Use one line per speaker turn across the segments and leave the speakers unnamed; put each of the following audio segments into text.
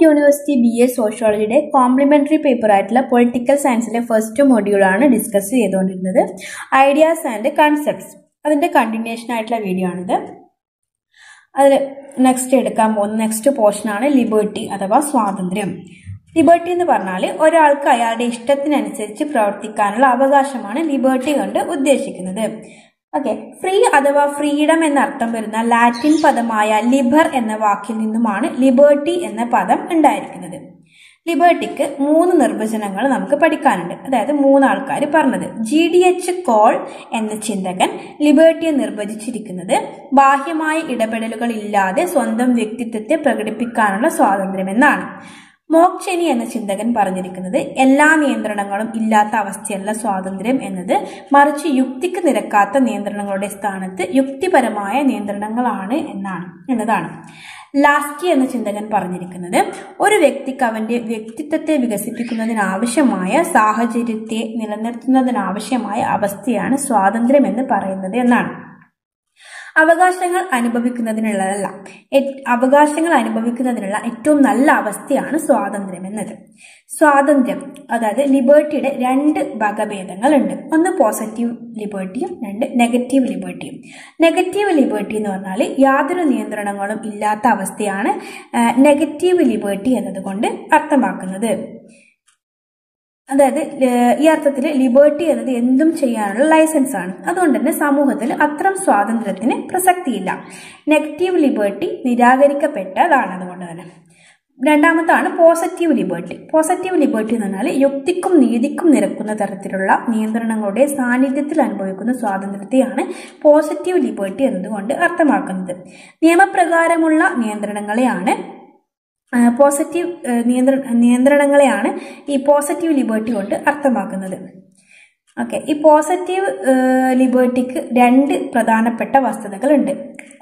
Calicut university B A സോഷ്യോളജിയുടെ complementary paper ആയിട്ടുള്ള political സയൻസിലെ ഫസ്റ്റ് മൊഡ്യൂളാണ് ഡിസ്കസ് ചെയ്തുകൊണ്ടിരുന്നത്. ഐഡിയാസ് ആൻഡ് കൺസെപ്റ്റ്സ് അതിന്റെ കണ്ടിന്യൂഷൻ ആയിട്ടുള്ള വീഡിയോ ആണിത്. അതിൽ നെക്സ്റ്റ് എടുക്കാൻ പോകുന്ന നെക്സ്റ്റ് പോർഷനാണ് ലിബേർട്ടി അഥവാ സ്വാതന്ത്ര്യം. ലിബേർട്ടി എന്ന് പറഞ്ഞാൽ ഒരാൾക്ക് അയാളുടെ ഇഷ്ടത്തിനനുസരിച്ച് പ്രവർത്തിക്കാനുള്ള അവകാശമാണ് ലിബേർട്ടി കൊണ്ട് ഉദ്ദേശിക്കുന്നത്. ഓക്കെ ഫ്രീ അഥവാ ഫ്രീഡം എന്ന അർത്ഥം വരുന്ന ലാറ്റിൻ പദമായ ലിബർ എന്ന വാക്കിൽ നിന്നുമാണ് ലിബേർട്ടി എന്ന പദം ഉണ്ടായിരിക്കുന്നത്. ലിബേർട്ടിക്ക് മൂന്ന് നിർവചനങ്ങൾ നമുക്ക് പഠിക്കാനുണ്ട്. അതായത് മൂന്ന് ആൾക്കാർ പറഞ്ഞത്. ജി ഡി എച്ച് കോൾ എന്ന ചിന്തകൻ ലിബേർട്ടിയെ നിർവചിച്ചിരിക്കുന്നത് ബാഹ്യമായ ഇടപെടലുകൾ ഇല്ലാതെ സ്വന്തം വ്യക്തിത്വത്തെ പ്രകടിപ്പിക്കാനുള്ള സ്വാതന്ത്ര്യം എന്നാണ്. മോക്ചനി എന്ന ചിന്തകൻ പറഞ്ഞിരിക്കുന്നത് എല്ലാ നിയന്ത്രണങ്ങളും ഇല്ലാത്ത അവസ്ഥയല്ല സ്വാതന്ത്ര്യം എന്നത്. മറിച്ച് യുക്തിക്ക് നിരക്കാത്ത നിയന്ത്രണങ്ങളുടെ സ്ഥാനത്ത് യുക്തിപരമായ നിയന്ത്രണങ്ങളാണ് എന്നാണ് എന്നതാണ്. ലാസ്കി എന്ന ചിന്തകൻ പറഞ്ഞിരിക്കുന്നത് ഒരു വ്യക്തിക്ക് അവന്റെ വ്യക്തിത്വത്തെ വികസിപ്പിക്കുന്നതിനാവശ്യമായ സാഹചര്യത്തെ നിലനിർത്തുന്നതിനാവശ്യമായ അവസ്ഥയാണ് സ്വാതന്ത്ര്യം എന്ന് പറയുന്നത് എന്നാണ്. അവകാശങ്ങൾ അനുഭവിക്കുന്നതിനുള്ളതല്ല. അവകാശങ്ങൾ അനുഭവിക്കുന്നതിനുള്ള ഏറ്റവും നല്ല അവസ്ഥയാണ് സ്വാതന്ത്ര്യം എന്നത്. സ്വാതന്ത്ര്യം അതായത് ലിബേർട്ടിയുടെ രണ്ട് വകഭേദങ്ങളുണ്ട്. ഒന്ന് പോസിറ്റീവ് ലിബേർട്ടിയും രണ്ട് നെഗറ്റീവ് ലിബേർട്ടിയും. നെഗറ്റീവ് ലിബേർട്ടി എന്ന് പറഞ്ഞാൽ യാതൊരു നിയന്ത്രണങ്ങളും ഇല്ലാത്ത അവസ്ഥയാണ് നെഗറ്റീവ് ലിബേർട്ടി എന്നതുകൊണ്ട് അർത്ഥമാക്കുന്നത്. അതായത് ഈ അർത്ഥത്തിൽ ലിബേർട്ടി എന്നത് എന്തും ചെയ്യാനുള്ള ലൈസൻസ് ആണ്. അതുകൊണ്ട് തന്നെ സമൂഹത്തിൽ അത്തരം സ്വാതന്ത്ര്യത്തിന് പ്രസക്തിയില്ല. നെഗറ്റീവ് ലിബേർട്ടി നിരാകരിക്കപ്പെട്ടതാണ് അതുകൊണ്ട് തന്നെ. രണ്ടാമത്താണ് പോസിറ്റീവ് ലിബേർട്ടി. പോസിറ്റീവ് ലിബേർട്ടി എന്ന് പറഞ്ഞാൽ യുക്തിക്കും നീതിക്കും നിരക്കുന്ന തരത്തിലുള്ള നിയന്ത്രണങ്ങളുടെ സാന്നിധ്യത്തിൽ അനുഭവിക്കുന്ന സ്വാതന്ത്ര്യത്തെയാണ് പോസിറ്റീവ് ലിബേർട്ടി എന്നതുകൊണ്ട് അർത്ഥമാക്കുന്നത്. നിയമപ്രകാരമുള്ള നിയന്ത്രണങ്ങളെയാണ് പോസിറ്റീവ് നിയന്ത്ര നിയന്ത്രണങ്ങളെയാണ് ഈ പോസിറ്റീവ് ലിബേർട്ടി കൊണ്ട് അർത്ഥമാക്കുന്നത്. ഓക്കെ ഈ പോസിറ്റീവ് ലിബേർട്ടിക്ക് രണ്ട് പ്രധാനപ്പെട്ട വസ്തുതകളുണ്ട്.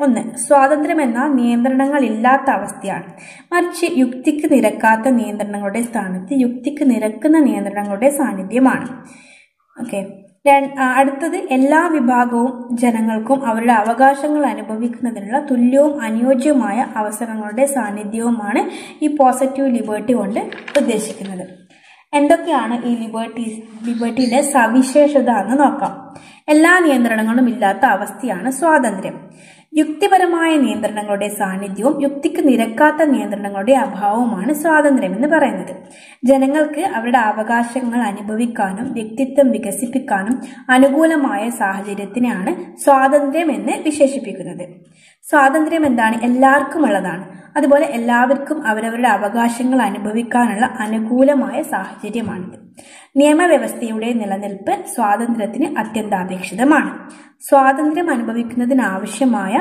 ഒന്ന് സ്വാതന്ത്ര്യം എന്ന നിയന്ത്രണങ്ങൾ ഇല്ലാത്ത അവസ്ഥയാണ്. മറിച്ച് യുക്തിക്ക് നിരക്കാത്ത നിയന്ത്രണങ്ങളുടെ സ്ഥാനത്ത് യുക്തിക്ക് നിരക്കുന്ന നിയന്ത്രണങ്ങളുടെ സാന്നിധ്യമാണ്. ഓക്കെ അടുത്തത് എല്ലാ വിഭാഗവും ജനങ്ങൾക്കും അവരുടെ അവകാശങ്ങൾ അനുഭവിക്കുന്നതിനുള്ള തുല്യവും അനുയോജ്യവുമായ അവസരങ്ങളുടെ സാന്നിധ്യവുമാണ് ഈ പോസിറ്റീവ് ലിബേർട്ടി കൊണ്ട് ഉദ്ദേശിക്കുന്നത്. എന്തൊക്കെയാണ് ഈ ലിബേർട്ടി ലിബേർട്ടിയുടെ സവിശേഷത എന്ന് നോക്കാം. എല്ലാ നിയന്ത്രണങ്ങളും ഇല്ലാത്ത അവസ്ഥയാണ് സ്വാതന്ത്ര്യം. യുക്തിപരമായ നിയന്ത്രണങ്ങളുടെ സാന്നിധ്യവും യുക്തിക്ക് നിരക്കാത്ത നിയന്ത്രണങ്ങളുടെ അഭാവവുമാണ് സ്വാതന്ത്ര്യം എന്ന് പറയുന്നത്. ജനങ്ങൾക്ക് അവരുടെ അവകാശങ്ങൾ അനുഭവിക്കാനും വ്യക്തിത്വം വികസിപ്പിക്കാനും അനുകൂലമായ സാഹചര്യത്തിനാണ് സ്വാതന്ത്ര്യം എന്ന് വിശേഷിപ്പിക്കുന്നത്. സ്വാതന്ത്ര്യം എന്താണ് എല്ലാവർക്കും ഉള്ളതാണ് അതുപോലെ എല്ലാവർക്കും അവരവരുടെ അവകാശങ്ങൾ അനുഭവിക്കാനുള്ള അനുകൂലമായ സാഹചര്യമാണിത്. നിയമവ്യവസ്ഥയുടെ നിലനിൽപ്പ് സ്വാതന്ത്ര്യത്തിന് അത്യന്താപേക്ഷിതമാണ്. സ്വാതന്ത്ര്യം അനുഭവിക്കുന്നതിനാവശ്യമായ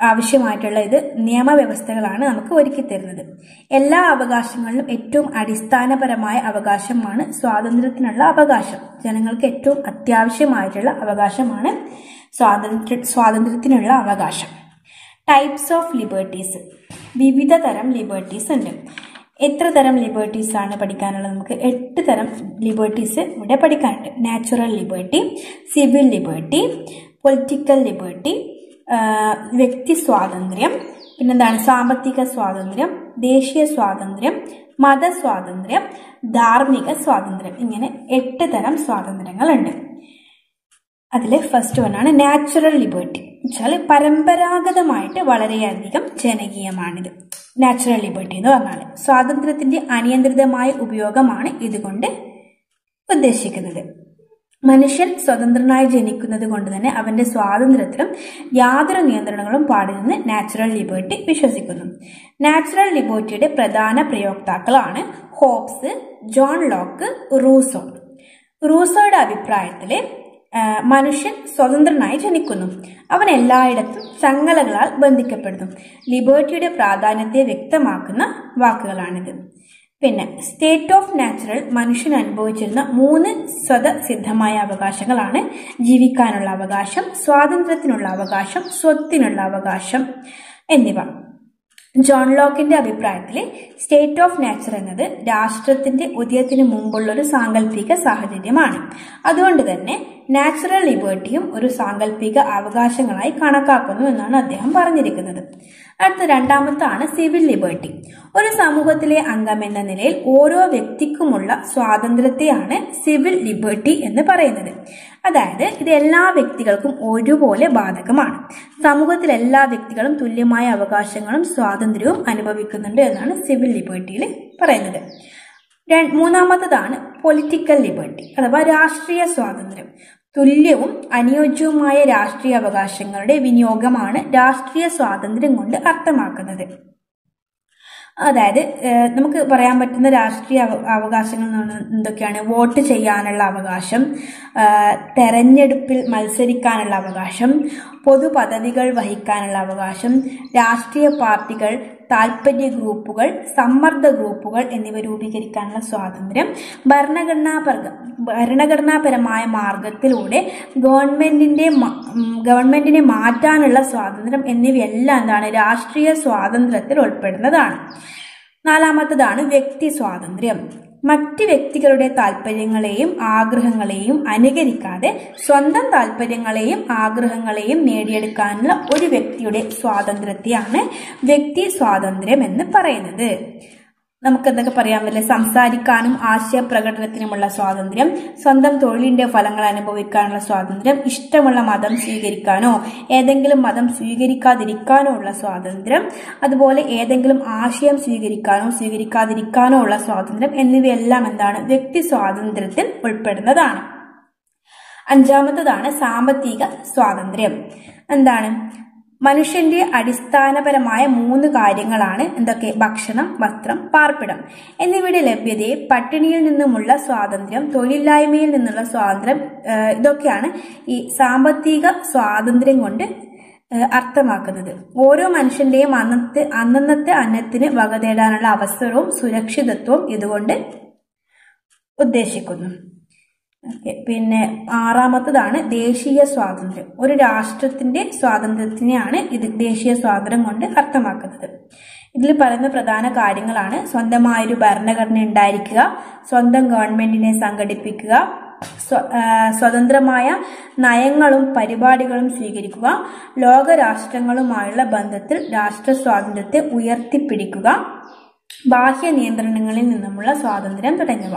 ആവശ്യമായിട്ടുള്ള ഇത് നിയമവ്യവസ്ഥകളാണ് നമുക്ക് ഒരുക്കി തരുന്നത്. എല്ലാ അവകാശങ്ങളിലും ഏറ്റവും അടിസ്ഥാനപരമായ അവകാശമാണ് സ്വാതന്ത്ര്യത്തിനുള്ള അവകാശം. ജനങ്ങൾക്ക് ഏറ്റവും അത്യാവശ്യമായിട്ടുള്ള അവകാശമാണ് സ്വാതന്ത്ര്യ സ്വാതന്ത്ര്യത്തിനുള്ള അവകാശം. ടൈപ്സ് ഓഫ് ലിബേർട്ടീസ് വിവിധ തരം ലിബേർട്ടീസ് ഉണ്ട്. എത്ര തരം ലിബേർട്ടീസ് ആണ് പഠിക്കാനുള്ളത്? നമുക്ക് എട്ട് തരം ലിബേർട്ടീസ് ഇവിടെ പഠിക്കാനുണ്ട്. Natural liberty civil liberty political liberty വ്യക്തി സ്വാതന്ത്ര്യം പിന്നെന്താണ്? സാമ്പത്തിക സ്വാതന്ത്ര്യം ദേശീയ സ്വാതന്ത്ര്യം മതസ്വാതന്ത്ര്യം ധാർമ്മിക സ്വാതന്ത്ര്യം. ഇങ്ങനെ എട്ട് തരം സ്വാതന്ത്ര്യങ്ങളുണ്ട്. അതിൽ ഫസ്റ്റ് വൺ ആണ് നാച്ചുറൽ ലിബേർട്ടി വെച്ചാൽ പരമ്പരാഗതമായിട്ട് വളരെയധികം ജനകീയമാണിത്. നാച്ചുറൽ ലിബർട്ടി എന്ന് പറഞ്ഞാൽ സ്വാതന്ത്ര്യത്തിന്റെ അനിയന്ത്രിതമായ ഉപയോഗമാണ് ഇതുകൊണ്ട് ഉദ്ദേശിക്കുന്നത്. മനുഷ്യൻ സ്വതന്ത്രനായി ജനിക്കുന്നത് കൊണ്ട് തന്നെ അവന്റെ സ്വാതന്ത്ര്യത്തിലും യാതൊരു നിയന്ത്രണങ്ങളും പാടില്ലെന്ന് നാച്ചുറൽ ലിബർട്ടി വിശ്വസിക്കുന്നു. നാച്ചുറൽ ലിബർട്ടിയുടെ പ്രധാന പ്രയോക്താക്കളാണ് ഹോബ്സ് ജോൺ ലോക്ക് റൂസോ. റൂസോയുടെ അഭിപ്രായത്തിൽ മനുഷ്യൻ സ്വതന്ത്രനായി ജനിക്കുന്നു. അവൻ എല്ലായിടത്തും ചങ്ങലകളാൽ ബന്ധിക്കപ്പെടുന്നു. ലിബേർട്ടിയുടെ പ്രാധാന്യത്തെ വ്യക്തമാക്കുന്ന വാക്കുകളാണിത്. പിന്നെ സ്റ്റേറ്റ് ഓഫ് നാച്ചുറൽ മനുഷ്യൻ അനുഭവിച്ചിരുന്ന മൂന്ന് സ്വതസിദ്ധമായ അവകാശങ്ങളാണ് ജീവിക്കാനുള്ള അവകാശം സ്വാതന്ത്ര്യത്തിനുള്ള അവകാശം സ്വത്തിനുള്ള അവകാശം എന്നിവ. ജോൺ ലോക്കിന്റെ അഭിപ്രായത്തിൽ സ്റ്റേറ്റ് ഓഫ് നേച്ചർ എന്നത് രാഷ്ട്രത്തിന്റെ ഉദയത്തിന് മുമ്പുള്ള ഒരു സാങ്കല്പിക സാഹചര്യമാണ്. അതുകൊണ്ട് തന്നെ നാച്ചുറൽ ലിബേർട്ടിയും ഒരു സാങ്കല്പിക അവകാശങ്ങളായി കണക്കാക്കുന്നു എന്നാണ് അദ്ദേഹം പറഞ്ഞിരിക്കുന്നത്. അടുത്ത രണ്ടാമത്താണ് സിവിൽ ലിബേർട്ടി. ഒരു സമൂഹത്തിലെ അംഗമെന്ന നിലയിൽ ഓരോ വ്യക്തിക്കുമുള്ള സ്വാതന്ത്ര്യത്തെയാണ് സിവിൽ ലിബേർട്ടി എന്ന് പറയുന്നത്. അതായത് ഇത് എല്ലാ വ്യക്തികൾക്കും ഒരുപോലെ ബാധകമാണ്. സമൂഹത്തിൽ എല്ലാ വ്യക്തികളും തുല്യമായ അവകാശങ്ങളും സ്വാതന്ത്ര്യവും അനുഭവിക്കുന്നുണ്ട് എന്നാണ് സിവിൽ ലിബേർട്ടിയിൽ പറയുന്നത്. മൂന്നാമത്തതാണ് പൊളിറ്റിക്കൽ ലിബർട്ടി അഥവാ രാഷ്ട്രീയ സ്വാതന്ത്ര്യം. തുല്യവും അനുയോജ്യവുമായ രാഷ്ട്രീയ അവകാശങ്ങളുടെ വിനിയോഗമാണ് രാഷ്ട്രീയ സ്വാതന്ത്ര്യം കൊണ്ട് അർത്ഥമാക്കുന്നത്. അതായത് നമുക്ക് പറയാൻ പറ്റുന്ന രാഷ്ട്രീയ അവകാശങ്ങൾ എന്തൊക്കെയാണ്? വോട്ട് ചെയ്യാനുള്ള അവകാശം തെരഞ്ഞെടുപ്പിൽ മത്സരിക്കാനുള്ള അവകാശം പൊതുപദവികൾ വഹിക്കാനുള്ള അവകാശം രാഷ്ട്രീയ പാർട്ടികൾ താൽപ്പര്യ ഗ്രൂപ്പുകൾ സമ്മർദ്ദ ഗ്രൂപ്പുകൾ എന്നിവ രൂപീകരിക്കാനുള്ള സ്വാതന്ത്ര്യം ഭരണഘടനാ ഭരണഘടനാപരമായ മാർഗത്തിലൂടെ ഗവൺമെന്റിന്റെ ഗവൺമെന്റിനെ മാറ്റാനുള്ള സ്വാതന്ത്ര്യം എന്നിവയെല്ലാം എന്താണ് രാഷ്ട്രീയ സ്വാതന്ത്ര്യത്തിൽ ഉൾപ്പെടുന്നതാണ്. നാലാമത്തതാണ് വ്യക്തി സ്വാതന്ത്ര്യം. മറ്റ് വ്യക്തികളുടെ താല്പര്യങ്ങളെയും ആഗ്രഹങ്ങളെയും അനുകരിക്കാതെ സ്വന്തം താല്പര്യങ്ങളെയും ആഗ്രഹങ്ങളെയും നേടിയെടുക്കാനുള്ള ഒരു വ്യക്തിയുടെ സ്വാതന്ത്ര്യത്തെയാണ് വ്യക്തി സ്വാതന്ത്ര്യം എന്ന് പറയുന്നത്. നമുക്ക് എന്തൊക്കെ പറയാൻ പറ്റില്ല സംസാരിക്കാനും ആശയപ്രകടനത്തിനുമുള്ള സ്വാതന്ത്ര്യം സ്വന്തം തൊഴിലിന്റെ ഫലങ്ങൾ അനുഭവിക്കാനുള്ള സ്വാതന്ത്ര്യം ഇഷ്ടമുള്ള മതം സ്വീകരിക്കാനോ ഏതെങ്കിലും മതം സ്വീകരിക്കാതിരിക്കാനോ ഉള്ള സ്വാതന്ത്ര്യം അതുപോലെ ഏതെങ്കിലും ആശയം സ്വീകരിക്കാനോ സ്വീകരിക്കാതിരിക്കാനോ ഉള്ള സ്വാതന്ത്ര്യം എന്നിവയെല്ലാം എന്താണ്? വ്യക്തി സ്വാതന്ത്ര്യത്തിൽ ഉൾപ്പെടുന്നതാണ്. അഞ്ചാമത്തതാണ് സാമ്പത്തിക സ്വാതന്ത്ര്യം. എന്താണ്? മനുഷ്യന്റെ അടിസ്ഥാനപരമായ മൂന്ന് കാര്യങ്ങളാണ്. എന്തൊക്കെ? ഭക്ഷണം വസ്ത്രം പാർപ്പിടം. എന്നിവയുടെ ലഭ്യതയെ പട്ടിണിയിൽ നിന്നുമുള്ള സ്വാതന്ത്ര്യം തൊഴിലില്ലായ്മയിൽ നിന്നുള്ള സ്വാതന്ത്ര്യം ഇതൊക്കെയാണ് ഈ സാമ്പത്തിക സ്വാതന്ത്ര്യം കൊണ്ട് അർത്ഥമാക്കുന്നത്. ഓരോ മനുഷ്യന്റെയും അന്നത്തെ അന്നന്നത്തെ അന്നത്തിന് വകതേടാനുള്ള അവസരവും സുരക്ഷിതത്വവും ഇതുകൊണ്ട് ഉദ്ദേശിക്കുന്നു. പിന്നെ ആറാമത്തതാണ് ദേശീയ സ്വാതന്ത്ര്യം. ഒരു രാഷ്ട്രത്തിന്റെ സ്വാതന്ത്ര്യത്തിനെയാണ് ഇത് ദേശീയ സ്വാതന്ത്ര്യം കൊണ്ട് അർത്ഥമാക്കുന്നത്. ഇതിൽ പറയുന്ന പ്രധാന കാര്യങ്ങളാണ് സ്വന്തമായൊരു ഭരണഘടന ഉണ്ടായിരിക്കുക സ്വന്തം ഗവൺമെന്റിനെ സംഘടിപ്പിക്കുക സ്വതന്ത്രമായ നയങ്ങളും പരിപാടികളും സ്വീകരിക്കുക ലോകരാഷ്ട്രങ്ങളുമായുള്ള ബന്ധത്തിൽ രാഷ്ട്ര സ്വാതന്ത്ര്യത്തെ ഉയർത്തിപ്പിടിക്കുക ബാഹ്യ നിയന്ത്രണങ്ങളിൽ നിന്നുമുള്ള സ്വാതന്ത്ര്യം തുടങ്ങിയവ.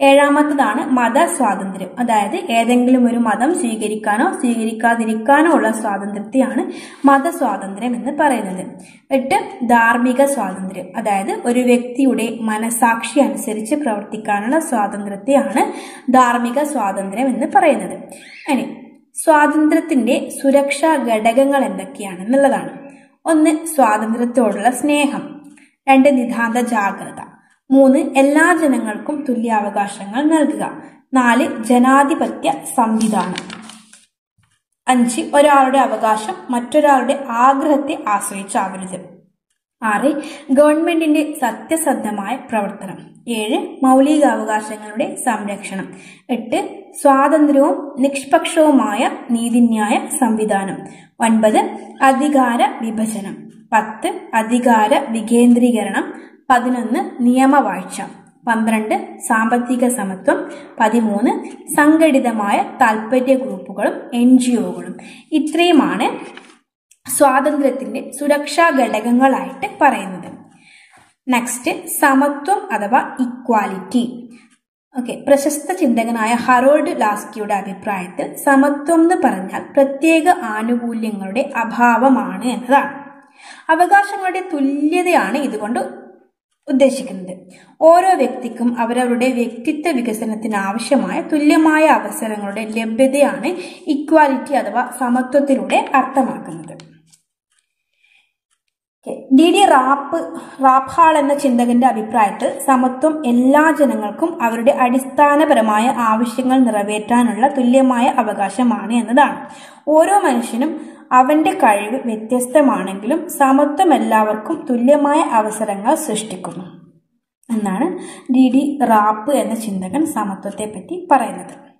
ഏഴാമത്തതാണ് മത സ്വാതന്ത്ര്യം അതായത് ഏതെങ്കിലും ഒരു മതം സ്വീകരിക്കാനോ സ്വീകരിക്കാതിരിക്കാനോ ഉള്ള സ്വാതന്ത്ര്യത്തെയാണ് മതസ്വാതന്ത്ര്യം എന്ന് പറയുന്നത്. എട്ട് ധാർമ്മിക സ്വാതന്ത്ര്യം. അതായത് ഒരു വ്യക്തിയുടെ മനസാക്ഷി അനുസരിച്ച് പ്രവർത്തിക്കാനുള്ള സ്വാതന്ത്ര്യത്തെയാണ് ധാർമ്മിക സ്വാതന്ത്ര്യം എന്ന് പറയുന്നത്. ഇനി സ്വാതന്ത്ര്യത്തിന്റെ സുരക്ഷാ ഘടകങ്ങൾ എന്തൊക്കെയാണെന്നുള്ളതാണ്. ഒന്ന് സ്വാതന്ത്ര്യത്തോടുള്ള സ്നേഹം. രണ്ട് നിതാന്ത ജാഗ്രത. മൂന്ന് എല്ലാ ജനങ്ങൾക്കും തുല്യാവകാശങ്ങൾ നൽകുക. നാല് ജനാധിപത്യ സംവിധാനം. അഞ്ച് ഒരാളുടെ അവകാശം മറ്റൊരാളുടെ ആഗ്രഹത്തെ ആശ്രയിച്ചാവരുത് ആറ് ഗവൺമെന്റിന്റെ സത്യസന്ധമായ പ്രവർത്തനം. ഏഴ് മൗലികാവകാശങ്ങളുടെ സംരക്ഷണം. എട്ട് സ്വാതന്ത്ര്യവും നിഷ്പക്ഷവുമായ നീതിന്യായ സംവിധാനം. ഒൻപത് അധികാര വിഭജനം. പത്ത് അധികാര വികേന്ദ്രീകരണം. പതിനൊന്ന് നിയമവാഴ്ച പന്ത്രണ്ട് സാമ്പത്തിക സമത്വം പതിമൂന്ന് സംഘടിതമായ താൽപ്പര്യ ഗ്രൂപ്പുകളും എൻ ജി ഒകളും ഇത്രയുമാണ് സ്വാതന്ത്ര്യത്തിന്റെ സുരക്ഷാ ഘടകങ്ങളായിട്ട് പറയുന്നത്. നെക്സ്റ്റ് സമത്വം അഥവാ ഇക്വാലിറ്റി ഓക്കെ പ്രശസ്ത ചിന്തകനായ ഹറോൾഡ് ലാസ്കിയുടെ അഭിപ്രായത്തിൽ സമത്വം എന്ന് പറഞ്ഞാൽ പ്രത്യേക ആനുകൂല്യങ്ങളുടെ അഭാവമാണ് എന്നതാണ്. അവകാശങ്ങളുടെ തുല്യതയാണ് ഇതുകൊണ്ട് ഉദ്ദേശിക്കുന്നത്. ഓരോ വ്യക്തിക്കും അവരവരുടെ വ്യക്തിത്വ വികസനത്തിന് ആവശ്യമായ തുല്യമായ അവസരങ്ങളുടെ ലഭ്യതയാണ് ഇക്വാലിറ്റി അഥവാ സമത്വത്തിലൂടെ അർത്ഥമാക്കുന്നത്. ഡി ഡി റാപ്പ് റാപ്ഹാൾ എന്ന ചിന്തകന്റെ അഭിപ്രായത്തിൽ സമത്വം എല്ലാ ജനങ്ങൾക്കും അവരുടെ അടിസ്ഥാനപരമായ ആവശ്യങ്ങൾ നിറവേറ്റാനുള്ള തുല്യമായ അവകാശമാണ് എന്നതാണ്. ഓരോ മനുഷ്യനും അവന്റെ കഴിവ് വ്യത്യസ്തമാണെങ്കിലും സമത്വം എല്ലാവർക്കും തുല്യമായ അവസരങ്ങൾ സൃഷ്ടിക്കുന്നു. എന്നാണ് ഡി ഡി റാപ്പ് എന്ന ചിന്തകൻ സമത്വത്തെപ്പറ്റി പറയുന്നത്.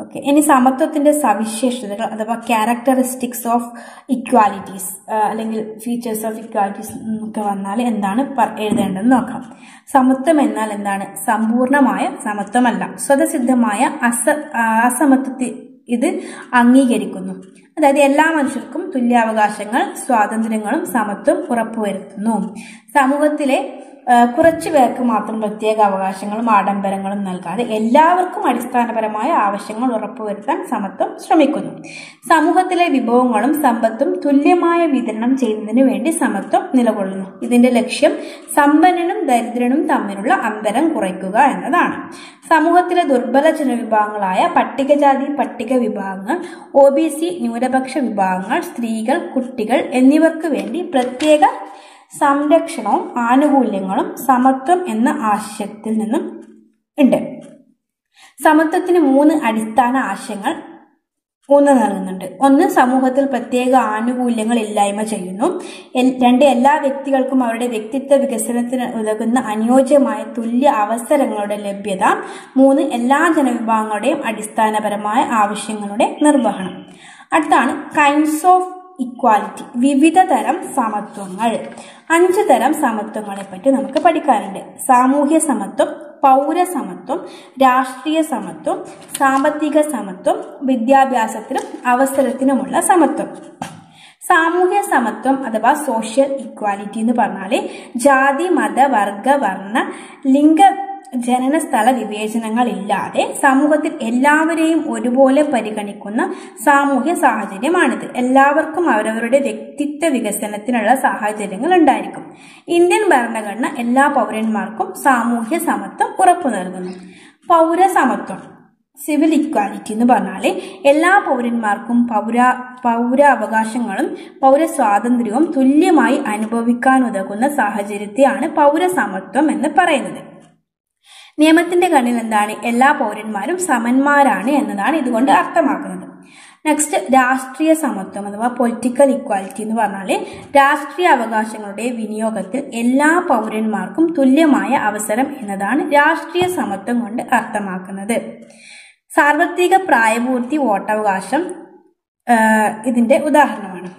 ഓക്കെ ഇനി സമത്വത്തിന്റെ സവിശേഷതകൾ അഥവാ ക്യാരക്ടറിസ്റ്റിക്സ് ഓഫ് ഇക്വാലിറ്റീസ് അല്ലെങ്കിൽ ഫീച്ചേഴ്സ് ഓഫ് ഇക്വാലിറ്റീസ് ഒക്കെ വന്നാൽ എന്താണ് എഴുതേണ്ടതെന്ന് നോക്കാം. സമത്വം എന്നാൽ എന്താണ്? സമ്പൂർണമായ സമത്വമല്ല. സ്വതസിദ്ധമായ അസ അസമത്വത്തിൽ ഇത് അംഗീകരിക്കുന്നു. അതായത് എല്ലാ മനുഷ്യർക്കും തുല്യാവകാശങ്ങൾ സ്വാതന്ത്ര്യങ്ങളും സമത്വം ഉറപ്പുവരുത്തുന്നു. സമൂഹത്തിലെ കുറച്ചു പേർക്ക് മാത്രം പ്രത്യേക അവകാശങ്ങളും ആഡംബരങ്ങളും നൽകാതെ എല്ലാവർക്കും അടിസ്ഥാനപരമായ ആവശ്യങ്ങൾ ഉറപ്പുവരുത്താൻ സമത്വം ശ്രമിക്കുന്നു. സമൂഹത്തിലെ വിഭവങ്ങളും സമ്പത്തും തുല്യമായ വിതരണം ചെയ്യുന്നതിന് വേണ്ടി സമത്വം നിലകൊള്ളുന്നു. ഇതിന്റെ ലക്ഷ്യം സമ്പന്നനും ദരിദ്രനും തമ്മിലുള്ള അന്തരം കുറയ്ക്കുക എന്നതാണ്. സമൂഹത്തിലെ ദുർബല ജനവിഭാഗങ്ങളായ പട്ടികജാതി പട്ടിക വിഭാഗങ്ങൾ ഒ ബി സി ന്യൂനപക്ഷ വിഭാഗങ്ങൾ സ്ത്രീകൾ കുട്ടികൾ എന്നിവർക്ക് വേണ്ടി പ്രത്യേക സംരക്ഷണവും ആനുകൂല്യങ്ങളും സമത്വം എന്ന ആശയത്തിൽ നിന്നും ഉണ്ട്. സമത്വത്തിന് മൂന്ന് അടിസ്ഥാന ആശയങ്ങൾ ഊന്ന് നൽകുന്നുണ്ട്. ഒന്ന് സമൂഹത്തിൽ പ്രത്യേക ആനുകൂല്യങ്ങൾ ഇല്ലായ്മ ചെയ്യുന്നു. രണ്ട് എല്ലാ വ്യക്തികൾക്കും അവരുടെ വ്യക്തിത്വ വികസനത്തിന് ഉതകുന്ന അനുയോജ്യമായ തുല്യ അവസരങ്ങളുടെ ലഭ്യത. മൂന്ന് എല്ലാ ജനവിഭാഗങ്ങളുടെയും അടിസ്ഥാനപരമായ ആവശ്യങ്ങളുടെ നിർവഹണം. അടുത്താണ് കൈൻസ് ഓഫ് ഇക്വാലിറ്റി വിവിധ തരം സമത്വങ്ങൾ. അഞ്ച് തരം സമത്വങ്ങളെ പറ്റി നമുക്ക് പഠിക്കാറുണ്ട് സാമൂഹ്യ സമത്വം പൗരസമത്വം രാഷ്ട്രീയ സമത്വം സാമ്പത്തിക സമത്വം വിദ്യാഭ്യാസത്തിനും അവസരത്തിനുമുള്ള സമത്വം. സാമൂഹ്യ സമത്വം അഥവാ സോഷ്യൽ ഇക്വാലിറ്റി എന്ന് പറഞ്ഞാൽ ജാതി മത വർഗ വർണ ലിംഗ ജനന സ്ഥല വിവേചനങ്ങളില്ലാതെ സമൂഹത്തിൽ എല്ലാവരെയും ഒരുപോലെ പരിഗണിക്കുന്ന സാമൂഹ്യ സാഹചര്യമാണിത്. എല്ലാവർക്കും അവരവരുടെ വ്യക്തിത്വ വികസനത്തിനുള്ള സാഹചര്യങ്ങൾ ഉണ്ടായിരിക്കും. ഇന്ത്യൻ ഭരണഘടന എല്ലാ പൗരന്മാർക്കും സാമൂഹ്യ സമത്വം ഉറപ്പു നൽകുന്നു. പൗരസമത്വം സിവിൽ ഇക്വാലിറ്റി എന്ന് പറഞ്ഞാൽ എല്ലാ പൗരന്മാർക്കും പൗര പൗരാവകാശങ്ങളും പൗരസ്വാതന്ത്ര്യവും തുല്യമായി അനുഭവിക്കാനുതകുന്ന സാഹചര്യത്തെയാണ് പൗരസമത്വം എന്ന് പറയുന്നത്. നിയമത്തിന്റെ കണ്ണിൽ എന്താണ്? എല്ലാ പൗരന്മാരും സമന്മാരാണ് എന്നതാണ് ഇതുകൊണ്ട് അർത്ഥമാക്കുന്നത്. നെക്സ്റ്റ് രാഷ്ട്രീയ സമത്വം അഥവാ പൊളിറ്റിക്കൽ ഇക്വാലിറ്റി എന്ന് പറഞ്ഞാൽ രാഷ്ട്രീയ അവകാശങ്ങളുടെ വിനിയോഗത്തിൽ എല്ലാ പൗരന്മാർക്കും തുല്യമായ അവസരം എന്നതാണ് രാഷ്ട്രീയ സമത്വം കൊണ്ട് അർത്ഥമാക്കുന്നത്. സാർവത്രിക പ്രായപൂർത്തി വോട്ടവകാശം ഇതിന്റെ ഉദാഹരണമാണ്.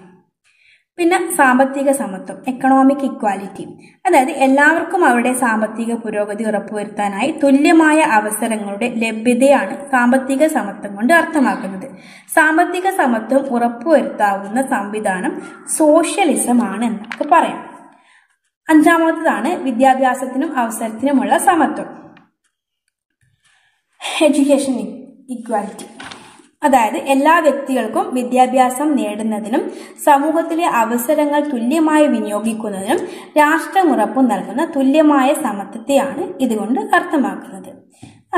പിന്നെ സാമ്പത്തിക സമത്വം എക്കണോമിക് ഇക്വാലിറ്റി അതായത് എല്ലാവർക്കും അവരുടെ സാമ്പത്തിക പുരോഗതി ഉറപ്പുവരുത്താനായി തുല്യമായ അവസരങ്ങളുടെ ലഭ്യതയാണ് സാമ്പത്തിക സമത്വം കൊണ്ട് അർത്ഥമാക്കുന്നത്. സാമ്പത്തിക സമത്വം ഉറപ്പുവരുത്താവുന്ന സംവിധാനം സോഷ്യലിസം ആണ് എന്ന് നമുക്ക് പറയാം. അഞ്ചാമത്തതാണ് വിദ്യാഭ്യാസത്തിനും അവസരത്തിനുമുള്ള സമത്വം. എഡ്യൂക്കേഷൻ ഇക്വാലിറ്റി അതായത് എല്ലാ വ്യക്തികൾക്കും വിദ്യാഭ്യാസം നേടുന്നതിനും സമൂഹത്തിലെ അവസരങ്ങൾ തുല്യമായി വിനിയോഗിക്കുന്നതിനും രാഷ്ട്രം ഉറപ്പു നൽകുന്ന തുല്യമായ സമത്വത്തെയാണ് ഇതുകൊണ്ട് അർത്ഥമാക്കുന്നത്.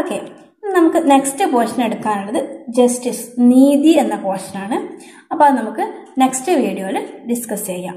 ഓക്കെ നമുക്ക് നെക്സ്റ്റ് പോർഷൻ എടുക്കാനുള്ളത് ജസ്റ്റിസ് നീതി എന്ന പോർഷനാണ് അപ്പോൾ അത് നമുക്ക് നെക്സ്റ്റ് വീഡിയോയിൽ ഡിസ്കസ് ചെയ്യാം.